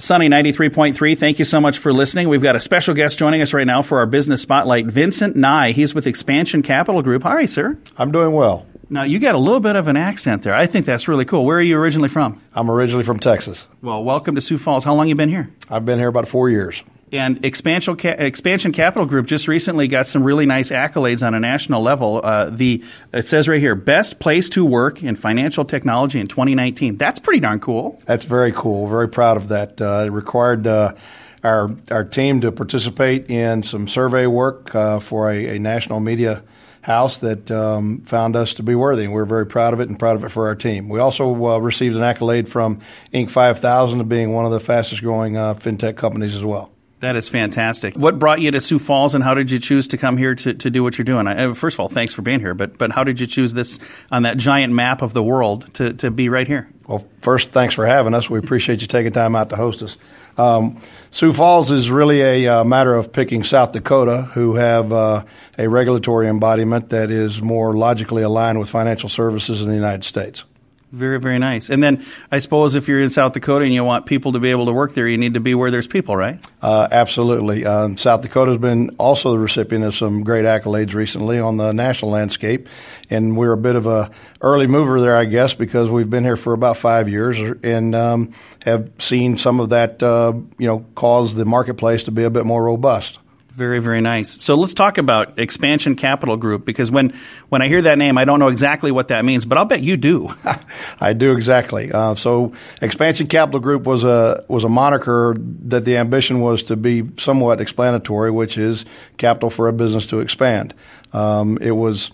Sunny 93.3, thank you so much for listening. We've got a special guest joining us right now for our business spotlight, Vincent Ney. He's with Expansion Capital Group. Hi, sir. I'm doing well. Now, you got a little bit of an accent there. I think that's really cool. Where are you originally from? I'm originally from Texas. Well, welcome to Sioux Falls. How long you been here? I've been here about four years. And Expansion, Expansion Capital Group just recently got some really nice accolades on a national level. Uh, the it says right here, best place to work in financial technology in 2019. That's pretty darn cool. That's very cool. Very proud of that. Uh, it required. Uh, our, our team to participate in some survey work uh, for a, a national media house that um, found us to be worthy, and we're very proud of it and proud of it for our team. We also uh, received an accolade from Inc. 5000 of being one of the fastest growing uh, fintech companies as well. That is fantastic. What brought you to Sioux Falls, and how did you choose to come here to, to do what you're doing? I, first of all, thanks for being here, but but how did you choose this on that giant map of the world to, to be right here? Well, first, thanks for having us. We appreciate you taking time out to host us. Um, Sioux Falls is really a uh, matter of picking South Dakota, who have uh, a regulatory embodiment that is more logically aligned with financial services in the United States. Very, very nice. And then I suppose if you're in South Dakota and you want people to be able to work there, you need to be where there's people, right? Uh, absolutely. Uh, South Dakota has been also the recipient of some great accolades recently on the national landscape, and we're a bit of a early mover there, I guess, because we've been here for about five years and um, have seen some of that, uh, you know, cause the marketplace to be a bit more robust. Very, very nice. So let's talk about Expansion Capital Group because when, when I hear that name, I don't know exactly what that means, but I'll bet you do. I do exactly. Uh, so Expansion Capital Group was a was a moniker that the ambition was to be somewhat explanatory, which is capital for a business to expand. Um, it was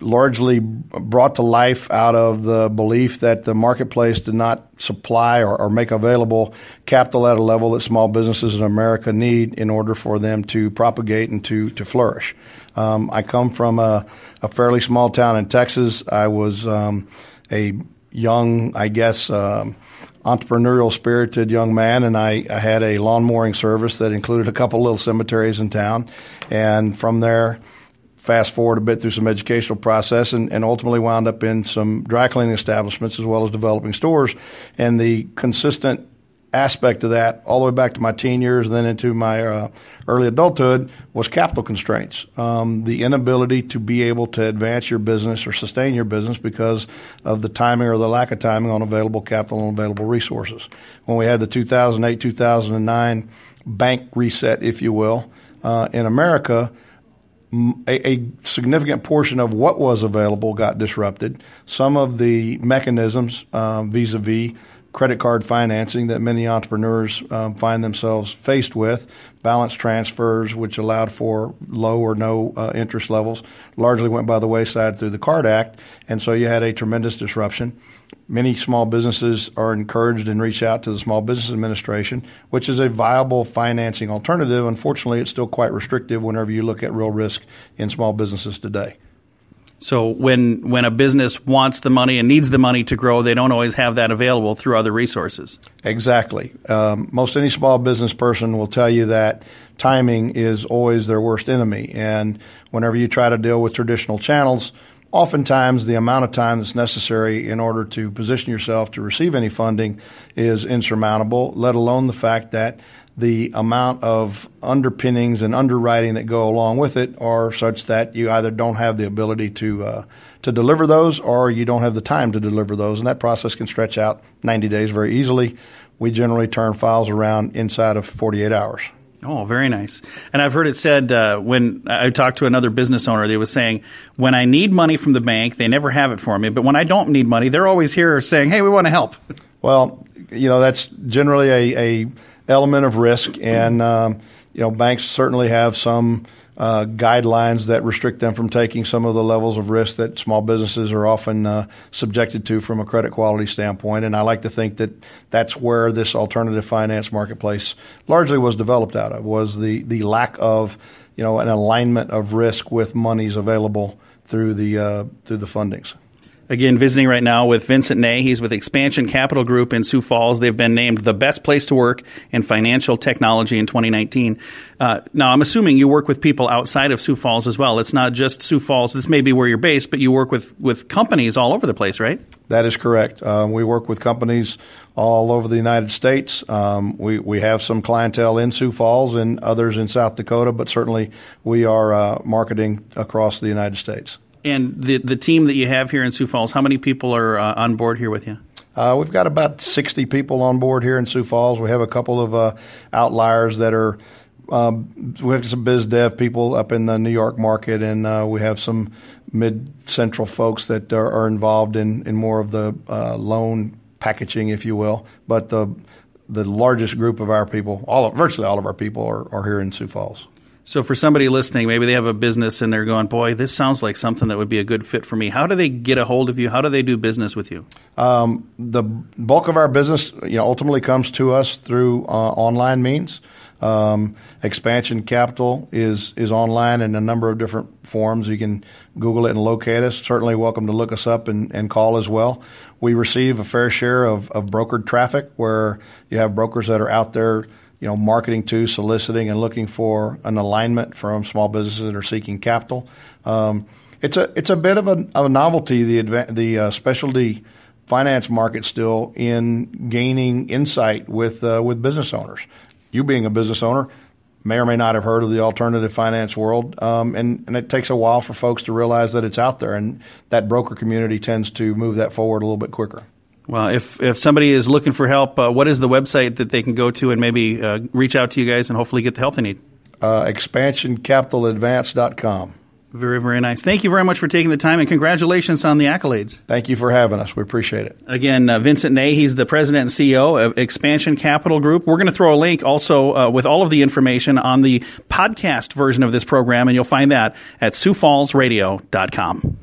largely brought to life out of the belief that the marketplace did not supply or, or, make available capital at a level that small businesses in America need in order for them to propagate and to, to flourish. Um, I come from a, a, fairly small town in Texas. I was um, a young, I guess, um, entrepreneurial spirited young man, and I, I, had a lawn mowing service that included a couple little cemeteries in town. And from there, fast forward a bit through some educational process and, and ultimately wound up in some dry cleaning establishments as well as developing stores. And the consistent aspect of that, all the way back to my teen years and then into my uh, early adulthood, was capital constraints. Um, the inability to be able to advance your business or sustain your business because of the timing or the lack of timing on available capital and available resources. When we had the 2008 2009 bank reset, if you will, uh, in America, a, a, significant portion of what was available got disrupted. Some of the mechanisms vis a vis credit card financing that many entrepreneurs um, find themselves faced with, balance transfers, which allowed for low or no uh, interest levels, largely went by the wayside through the Card Act. And so you had a tremendous disruption. Many small businesses are encouraged and reach out to the Small Business Administration, which is a viable financing alternative. Unfortunately, it's still quite restrictive whenever you look at real risk in small businesses today. So when when a business wants the money and needs the money to grow, they don't always have that available through other resources. Exactly. Um, most any small business person will tell you that timing is always their worst enemy, and whenever you try to deal with traditional channels, oftentimes the amount of time that's necessary in order to position yourself to receive any funding is insurmountable. Let alone the fact that the amount of underpinnings and underwriting that go along with it are such that you either don't have the ability to uh, to deliver those or you don't have the time to deliver those, and that process can stretch out 90 days very easily. We generally turn files around inside of 48 hours. Oh, very nice. And I've heard it said uh, when I talked to another business owner, they was saying, when I need money from the bank, they never have it for me. But when I don't need money, they're always here saying, hey, we want to help. Well, you know, that's generally a, a element of risk, and um, you know banks certainly have some uh, guidelines that restrict them from taking some of the levels of risk that small businesses are often uh, subjected to from a credit quality standpoint. And I like to think that that's where this alternative finance marketplace largely was developed out of was the the lack of you know an alignment of risk with monies available through the uh, through the fundings. Again, visiting right now with Vincent Ney. He's with Expansion Capital Group in Sioux Falls. They've been named the best place to work in financial technology in 2019. Uh, now, I'm assuming you work with people outside of Sioux Falls as well. It's not just Sioux Falls. This may be where you're based, but you work with, with companies all over the place, right? That is correct. Um, we work with companies all over the United States. Um, we, we have some clientele in Sioux Falls and others in South Dakota, but certainly we are uh, marketing across the United States. And the the team that you have here in Sioux Falls, how many people are uh, on board here with you? Uh, we've got about 60 people on board here in Sioux Falls. We have a couple of uh, outliers that are. Um, we have some biz dev people up in the New York market, and uh, we have some mid central folks that are, are, involved in, in more of the uh, loan packaging, if you will. But the the largest group of our people, all of, virtually all of our people, are, are here in Sioux Falls. So, for somebody listening, maybe they have a business and they're going, "Boy, this sounds like something that would be a good fit for me." How do they get a hold of you? How do they do business with you? Um, the bulk of our business, you know, ultimately comes to us through uh, online means. Um, Expansion Capital is is online in a number of different forms. You can Google it and locate us. Certainly, welcome to look us up and, and call as well. We receive a fair share of, of brokered traffic, where you have brokers that are out there you know, marketing to, soliciting, and looking for an alignment from small businesses that are seeking capital. Um, it's a it's a bit of a, of a novelty the the uh, specialty finance market still in gaining insight with uh, with business owners. You being a business owner may or may not have heard of the alternative finance world, um, and and it takes a while for folks to realize that it's out there, and that broker community tends to move that forward a little bit quicker. Well, if if somebody is looking for help, uh, what is the website that they can go to and maybe uh, reach out to you guys and hopefully get the help they need? Uh, expansioncapitaladvance.com. Very, very nice. Thank you very much for taking the time and congratulations on the accolades. Thank you for having us. We appreciate it. Again, uh, Vincent Ney, he's the president and CEO of Expansion Capital Group. We're going to throw a link also uh, with all of the information on the podcast version of this program, and you'll find that at SiouxFallsRadio.com.